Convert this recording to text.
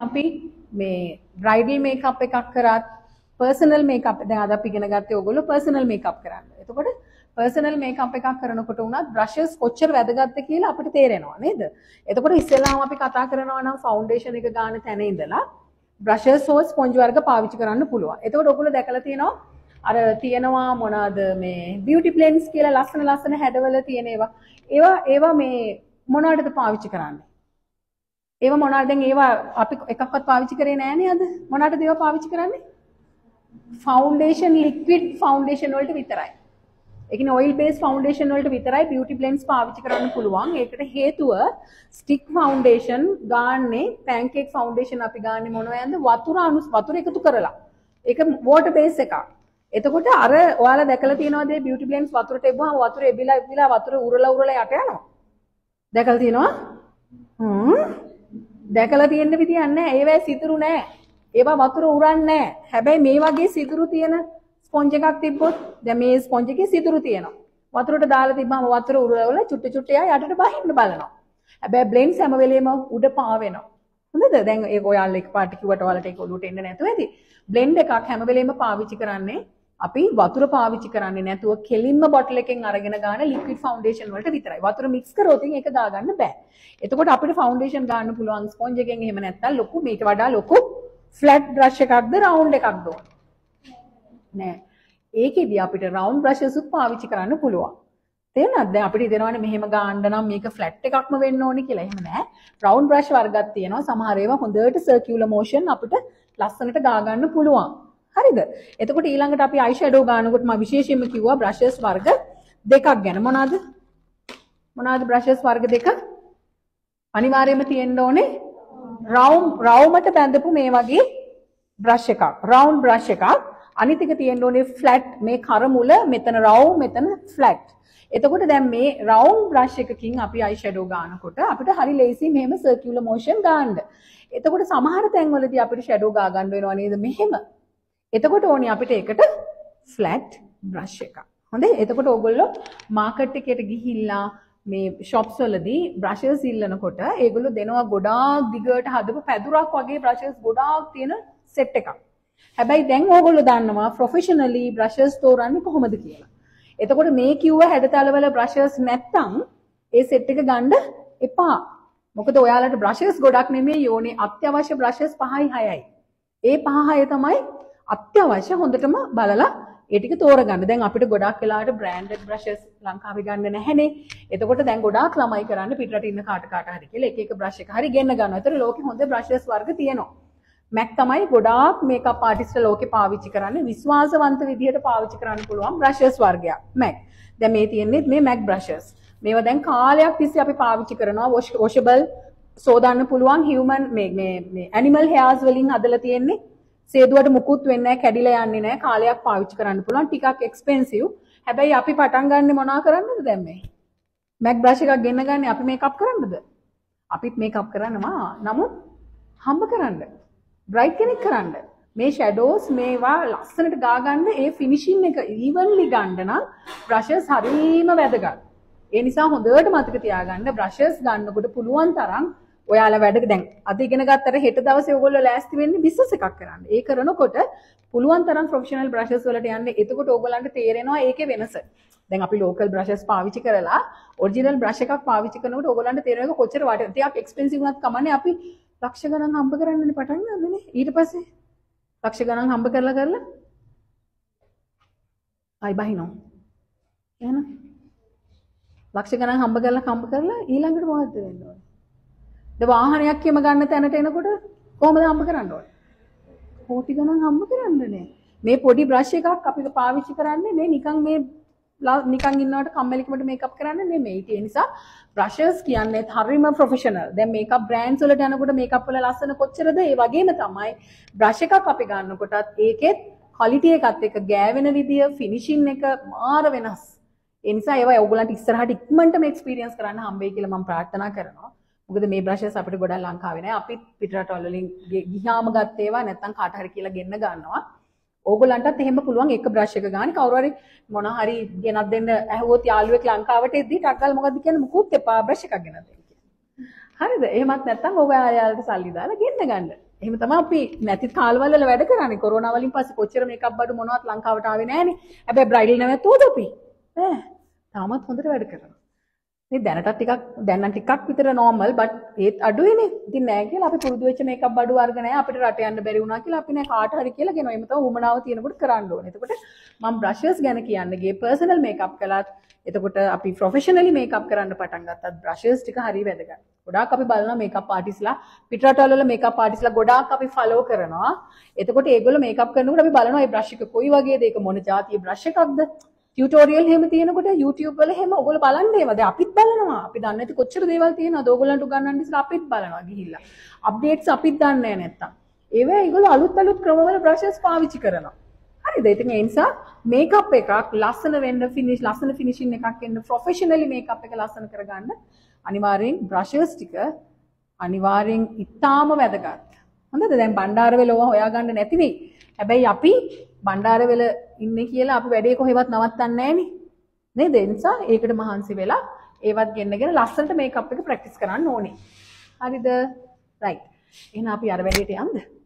අපි මේ bridal makeup එකක් කරත් පර්සනල් මේකප් දැන් අද අපි ඉගෙන ගත්තේ ඕගොල්ලෝ පර්සනල් මේකප් කරන්න. එතකොට පර්සනල් මේකප් එකක් කරනකොට උනත් බ්‍රෂස් කොච්චර වැදගත්ද කියලා අපිට තේරෙනවා නේද? එතකොට ඉස්සෙල්ලාම අපි කතා කරනවා නම් ෆවුන්ඩේෂන් එක ගන්න තැන ඉඳලා බ්‍රෂස් හෝ ස්පොන්ජ් වර්ග පාවිච්චි කරන්න පුළුවන්. එතකොට ඔයගොල්ලෝ දැකලා තියෙනවා අර තියෙනවා මොනවාද මේ බියුටි බ්ලෙන්ඩ්ස් කියලා ලස්සන ලස්සන හැඩවල තියෙන ඒවා. ඒවා ඒවා මේ මොනවටද පාවිච්චි කරන්නේ? ඒව මොනවද? දැන් ඒවා අපි එකක්වත් පාවිච්චි කරේ නෑනේ අද. මොනවටද ඒවා පාවිච්චි කරන්නේ? ෆවුන්ඩේෂන් ලික්විඩ් ෆවුන්ඩේෂන් වලට විතරයි. ඒ කියන්නේ ඔයිල් බේස් ෆවුන්ඩේෂන් වලට විතරයි බියුටි බ්ලෙන්ඩ්ස් පාවිච්චි කරන්න පුළුවන්. ඒකට හේතුව ස්ටික් ෆවුන්ඩේෂන් ගාන්නේ පැන්කේක් ෆවුන්ඩේෂන් අපි ගාන්නේ මොනවද? වතුර අනු වතුර එකතු කරලා. ඒක වෝටර් බේස් එකක්. එතකොට අර ඔයාලා දැකලා තියෙනවද බියුටි බ්ලෙන්ඩ්ස් වතුරට එබුවාම වතුර එබිලා එබිලා වතුර උරලා උරලා යට යනවා. දැකලා තියෙනවා? හ්ම්. දැකලා තියෙන්න විදියක් නැහැ. ඒවැ සිදුරු නැහැ. ඒවා වතුර උරන්නේ නැහැ. හැබැයි මේ වගේ සිදුරු තියෙන ස්පොන්ජ් එකක් තිබ්බොත් දැන් මේ ස්පොන්ජ් එකේ සිදුරු තියෙනවා. වතුරට දාලා තිබ්බම වතුර උරවල චුට්ටි චුට්ටි ආ යටට බහින්න බලනවා. හැබැයි බ්ලෙන්ඩ්ස් හැම වෙලේම උඩ පාවෙනවා. හොඳද? දැන් ඒක ඔයාලා එකපාරට කිව්වට ඔයාලට ඒක ඔලුවට එන්නේ නැතුව ඇති. බ්ලෙන්ඩ් එකක් හැම වෙලේම පාවිච්චි කරන්නේ අපි වතුර පාවිච්චි කරන්නේ නැතුව කෙලින්ම බොටල් එකෙන් අරගෙන ගන්න ලික්විඩ් ෆවුන්ඩේෂන් වලට විතරයි. වතුර මික්ස් කරොත් ඒක දාගන්න බෑ. එතකොට අපිට ෆවුන්ඩේෂන් ගන්න පුළුවන් ස්පොන්ජ් එකෙන් එහෙම නැත්තම් ලොකු මේට වඩා ලොකු ෆ්ලැට් බ්‍රෂ් එකක්ද රවුන්ඩ් එකක්ද ඕන. නෑ. ඒකෙදි අපිට රවුන්ඩ් බ්‍රෂස් උත් පාවිච්චි කරන්න පුළුවන්. තේරෙනවද? දැන් අපිට දෙනවනේ මෙහෙම ගාන්න නම් මේක ෆ්ලැට් එකක්ම වෙන්න ඕනේ කියලා. එහෙම නෑ. රවුන්ඩ් බ්‍රෂ් වර්ගයක් තියෙනවා. සමහර ඒවා හොඳට සර්කියුලර් මෝෂන් අපිට ලස්සනට ගා ගන්න පුළුවන්. හරිද? එතකොට ඊළඟට අපි අයිෂැඩෝ ගන්නකොට මම විශේෂයෙන්ම කිව්වා බ්‍රෂස් වර්ග දෙකක් ගැන. මොනවාද? මොනවාද බ්‍රෂස් වර්ග දෙක? අනිවාර්යයෙන්ම තියෙන්න ඕනේ රවුම් රවුමට බැඳපු මේ වගේ බ්‍රෂ් එකක්. රවුන්ඩ් බ්‍රෂ් එකක්. අනිත් එක තියෙන්න ඕනේ ෆ්ලැට් මේ කර මුල මෙතන රවුම් මෙතන ෆ්ලැට්. එතකොට දැන් මේ රවුන්ඩ් බ්‍රෂ් එකකින් අපි අයිෂැඩෝ ගන්නකොට අපිට හරි ලේසි මෙහෙම සර්කියුලර් මෝෂන් ගන්න. එතකොට සමහර තැන්වලදී අපිට ෂැඩෝ ගා ගන්න වෙනවා නේද මෙහෙම. එතකොට ඕනේ අපිට ඒකට ෆ්ලැට් බ්‍රෂ් එකක්. හොඳේ. එතකොට ඕගොල්ලෝ මාකට් එකකට ගිහිල්ලා මේ ෂොප්ස් වලදී බ්‍රෂස් ඉල්ලනකොට ඒගොල්ලෝ දෙනවා ගොඩාක් දිගට හදපු පැදුරක් වගේ බ්‍රෂස් ගොඩාක් තියෙන සෙට් එකක්. හැබැයි දැන් ඕගොල්ලෝ දන්නවා ප්‍රොෆෙෂනලි බ්‍රෂස් තෝරන්නේ කොහොමද කියලා. එතකොට මේ කිව්ව හැඩතලවල බ්‍රෂස් නැත්තම් ඒ සෙට් එක ගන්න එපා. මොකද ඔයාලට බ්‍රෂස් ගොඩක් නෙමෙයි ඕනේ අත්‍යවශ්‍ය බ්‍රෂස් 5යි 6යි. ඒ 5 6 තමයි අත්‍යවශ්‍ය හොඳටම බලලා ඒ ටික තෝරගන්න. දැන් අපිට ගොඩක් වෙලාවට බ්‍රෑන්ඩඩ් බ්‍රෂස් ලංකාවේ ගන්න නැහැනේ. එතකොට දැන් ගොඩාක් ළමයි කරන්නේ පිටරට ඉන්න කාට කාට හරි කියලා එක එක බ්‍රෂ් එක හරි ගෙන්න ගන්නවා. ඒතර ලෝකෙ හොඳ බ්‍රෂස් වර්ග තියෙනවා. මැක් තමයි ගොඩාක් මේකප් ආටිස්ට් ලෝකේ පාවිච්චි කරන්නේ විශ්වාසවන්ත විදිහට පාවිච්චි කරන්න පුළුවන් බ්‍රෂස් වර්ගයක්. මැක්. දැන් මේ තියෙන්නේ මේ මැක් බ්‍රෂස්. මේවා දැන් කාලයක් තිස්සේ අපි පාවිච්චි කරනවා වොෂබල් සෝදාන්න පුළුවන් හියුමන් මේ මේ මේ ඇනිමල් හෙයාර්ස් වලින් හදලා තියෙන්නේ සේදුවට මුකුත් වෙන්නේ නැහැ කැඩිලා යන්නේ නැහැ කාලයක් පාවිච්චි කරන්න පුළුවන් ටිකක් එක්ස්පෙන්සිව් හැබැයි අපි පටන් ගන්නෙ මොනා කරන්නද දැන් මේ? මැක් බ්‍රෂ් එකක් ගෙන්න ගන්නේ අපි මේකප් කරන්නද? අපිත් මේකප් කරනවා. නමුත් හම්බ කරන්න බ්‍රයිට් කෙනෙක් කරන්න මේ ෂැඩෝස් මේවා ලස්සනට ගා ගන්න ඒ ෆිනිෂින් එක ඊවන්ලි ගන්න නම් බ්‍රෂස් හරීම වැදගත්. ඒ නිසා හොඳට මතක තියාගන්න බ්‍රෂස් ගන්නකොට පුළුවන් තරම් ඔයාලා වැඩ දැන් අද ඉගෙන ගත්තට හෙට දවසේ ඔයගොල්ලෝ ලෑස්ති වෙන්නේ බිස්නස් එකක් කරන්න. ඒ කරනකොට පුළුවන් තරම් ප්‍රොෆෙෂනල් බ්‍රෂස් වලට යන්න. එතකොට ඕගොල්ලන්ට තේරෙනවා ඒකේ වෙනස. දැන් අපි ලෝකල් බ්‍රෂස් පාවිච්චි කරලා ඔරිජිනල් බ්‍රෂ් එකක් පාවිච්චි කරනකොට ඕගොල්ලන්ට තේරෙනවා කොච්චර වටිනවද. ටිකක් එක්ස්පෙන්සිව් වුණත් කමන්නේ අපි ලක්ෂ ගණන් හම්බ කරන්නනේ පටන් ගන්නනේ. ඊට පස්සේ ලක්ෂ ගණන් හම්බ කරලා කරලා ආයි බහිනවා. එහෙනම් ලක්ෂ ගණන් හම්බ කරලා හම්බ කරලා ඊළඟට මොකද්ද වෙන්න ඕනේ? ද වාහනයක් එම ගන්න තැනට එනකොට කොහොමද හම්බ කරන්න ඕනේ? කෝටි ගණන් හම්බ කරන්නනේ. මේ පොඩි බ්‍රෂ් එකක් අපිට පාවිච්චි කරන්නේ මේ නිකන් මේ නිකන් ඉන්නවට කම්මැලිකමට මේකප් කරන්න නෙමෙයි. ඒ නිසා බ්‍රෂර්ස් කියන්නේ හරිම ප්‍රොෆෙෂනල්. දැන් මේකප් බ්‍රෑන්ඩ්ස් වලට යනකොට මේකප් වල ලස්සන කොච්චරද ඒ වගේම තමයි බ්‍රෂ් එකක් අපි ගන්නකොටත් ඒකෙත් ක්වලිටි එකත් එක්ක ගෑවෙන විදිය ෆිනිෂින් එක මාර වෙනස්. ඒ නිසා ඒවා ඔයගොල්ලන්ට ඉස්සරහට ඉක්මනටම එක්ස්පීරියන්ස් කරන්න හම්බෙයි කියලා මම ප්‍රාර්ථනා කරනවා. මොකද මේ බ්‍රෂස් අපිට ගොඩක් ලංකාවේ නෑ. අපිත් පිටරටවල වලින් ගිහාම ගත්ත ඒවා නැත්තම් කාට හරි කියලා ගෙන්න ගන්නවා. ඕගොල්ලන්ටත් එහෙම පුළුවන් එක බ්‍රෂ් එක ගන්න කවුරු හරි මොන හරි ගෙනත් දෙන්න ඇහුවොත් යාළුවෙක් ලංකාවට එද්දි ටක්ගල් මොකද්ද කියන්නේ මුකුත් එපා බ්‍රෂ් එකක් ගෙනත් දෙන්න කියලා. හරිද? එහෙමත් නැත්තම් ඔබ යාළුවාට සල්ලි දාලා ගෙන්න ගන්න. එහෙම තමයි අපි නැති කාලවල වැඩ කරන්නේ කොරෝනා වලින් පස්සේ කොච්චර මේකප් බඩු මොනවත් ලංකාවට ආවේ නැහනේ. හැබැයි බ්‍රයිඩල් නැවතුවද අපි? ඈ තාමත් හොඳට වැඩ කරනවා. මේ දැනටත් ටිකක් දැන් නම් ටිකක් විතර නෝමල් බට් ඒත් අඩුයිනේ. ඉතින් නෑ කියලා අපි පුරුදු වෙච්ච මේකප් බඩු වර්ග නෑ අපිට රට යන්න බැරි වුණා කියලා අපි නෑ කාට හරි කියලා කියනවා. එහෙම තමයි උමනාව තියෙනකොට කරන්න ඕනේ. එතකොට මම බ්‍රෂස් ගැන කියන්න ගියේ පර්සනල් මේකප් කළත් එතකොට අපි ප්‍රොෆෙෂනලි මේකප් කරන්න පටන් ගත්තත් බ්‍රෂස් ටික හරි වැදගත්. ගොඩාක් අපි බලනවා මේකප් ආටිස්ලා පිටරටවල වල මේකප් ආටිස්ලා ගොඩාක් අපි ෆලෝ කරනවා. එතකොට ඒගොල්ලෝ මේකප් කරනකොට අපි බලනවා මේ බ්‍රෂ් එක කොයි වගේද ඒක මොන જાතිය බ්‍රෂ් එකක්ද? ටියුටෝරියල් එහෙම තියෙනකොට YouTube වල එහෙම ඔයගොල්ලෝ බලන්න ඒවා. දැන් අපිත් බලනවා. අපි දන්නේ නැති කොච්චර දේවල් තියෙනවද ඔයගොල්ලන්ට උගන්වන්න ඉස්සලා අපිත් බලනවා ගිහිල්ලා. අප්ඩේට්ස් අපිත් දන්නේ නැහැ නැත්තම්. ඒවා ඒගොල්ලෝ අලුත් අලුත් ක්‍රමවල බ්‍රෂස් පාවිච්චි කරනවා. හරිද? ඉතින් ඒ නිසා මේකප් එකක් ලස්සන වෙන්න ෆිනිෂ් ලස්සන ෆිනිෂින් එකක් එන්න ප්‍රොෆෙෂනලි මේකප් එක ලස්සන කරගන්න අනිවාර්යෙන් බ්‍රෂස් ටික අනිවාර්යෙන් ඉතාම වැදගත්. හොඳද? දැන් බණ්ඩාරවෙල ඕවා හොයාගන්න නැති වෙයි. හැබැයි අපි බණ්ඩාරවෙල ඉන්නේ කියලා අපි වැඩේ කොහෙවත් නවත්තන්නේ නැහනේ. නේද? ඒ නිසා ඒකට මහන්සි වෙලා ඒවත් ගෙන්නගෙන ලස්සනට මේකප් එක ප්‍රැක්ටිස් කරන්න ඕනේ. හරිද? රයිට්. එහෙනම් අපි අර වැඩේට යමුද?